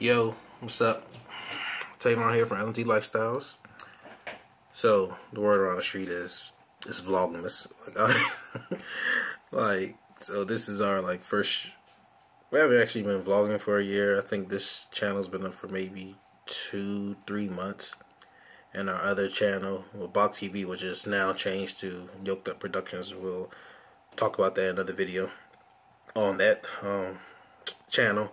Yo, what's up? Tavon here from LNT Lifestyles. So the word around the street is it's vlogmas. Like, like so this is our like first. We haven't actually been vlogging for a year. I think this channel's been up for maybe two, three months. And our other channel, well, Bach TV, which is now changed to Yoked Up Productions, we'll talk about that in another video on that um, channel.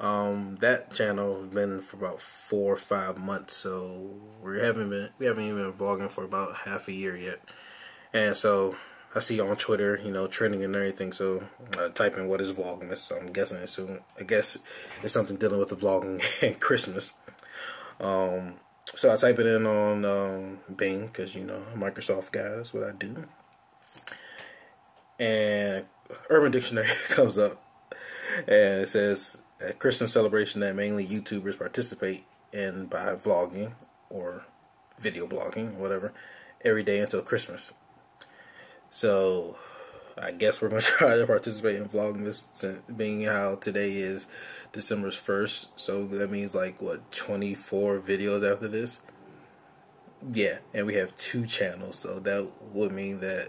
Um, that channel has been for about four or five months, so we haven't been we haven't even been vlogging for about half a year yet. And so I see on Twitter, you know, trending and everything. So I type in what is Vlogmas. So I'm guessing it's soon. I guess it's something dealing with the vlogging and Christmas. Um, so I type it in on um, Bing because you know Microsoft guy. That's what I do. And Urban Dictionary comes up and it says a Christmas celebration that mainly YouTubers participate in by vlogging or video blogging, whatever, every day until Christmas. So I guess we're to try to participate in Vlogmas, being how today is December's 1st. So that means like, what, 24 videos after this? Yeah, and we have two channels, so that would mean that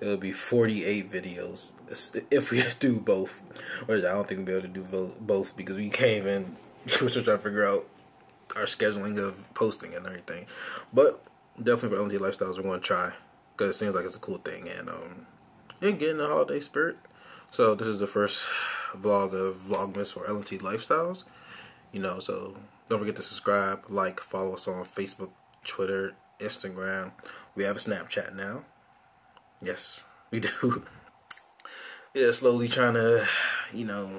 it would be 48 videos if we do both. Or I don't think we'll be able to do both because we can't even, we're still trying to figure out our scheduling of posting and everything. But definitely for LNT Lifestyles, we're going to try because it seems like it's a cool thing and um, and getting the holiday spirit. So this is the first vlog of Vlogmas for LNT Lifestyles. You know, so don't forget to subscribe, like, follow us on Facebook, Twitter, Instagram. We have a Snapchat now. Yes, we do. yeah, slowly trying to, you know,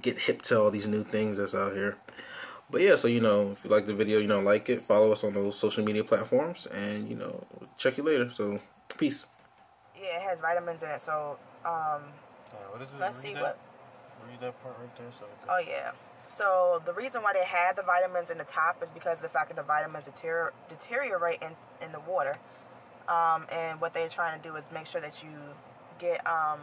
get hip to all these new things that's out here. But yeah, so you know, if you like the video, you know, like it, follow us on those social media platforms, and you know, check you later. So, peace. Yeah, it has vitamins in it. So, um, what is it? let's see that, what. Read that part right there. So. Oh yeah. So the reason why they had the vitamins in the top is because of the fact that the vitamins deterior deteriorate in, in the water. Um, and what they're trying to do is make sure that you get um,